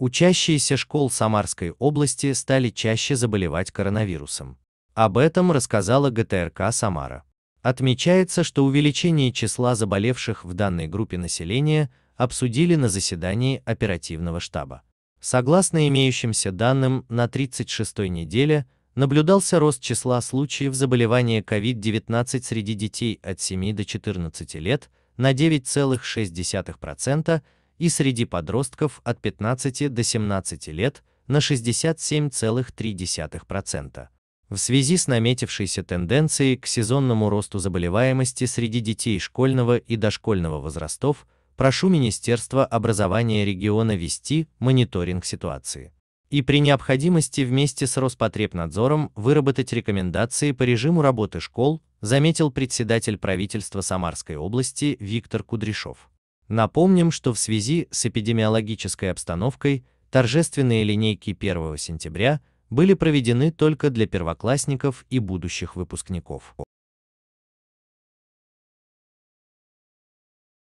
Учащиеся школ Самарской области стали чаще заболевать коронавирусом. Об этом рассказала ГТРК Самара. Отмечается, что увеличение числа заболевших в данной группе населения обсудили на заседании оперативного штаба. Согласно имеющимся данным, на 36-й неделе наблюдался рост числа случаев заболевания COVID-19 среди детей от 7 до 14 лет на 9,6% и среди подростков от 15 до 17 лет на 67,3%. В связи с наметившейся тенденцией к сезонному росту заболеваемости среди детей школьного и дошкольного возрастов, прошу Министерство образования региона вести мониторинг ситуации. И при необходимости вместе с Роспотребнадзором выработать рекомендации по режиму работы школ, заметил председатель правительства Самарской области Виктор Кудряшов. Напомним, что в связи с эпидемиологической обстановкой торжественные линейки 1 сентября были проведены только для первоклассников и будущих выпускников.